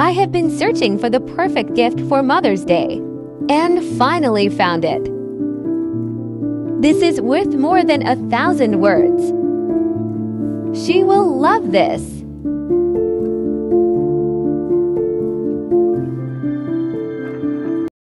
I have been searching for the perfect gift for Mother's Day and finally found it. This is worth more than a thousand words. She will love this.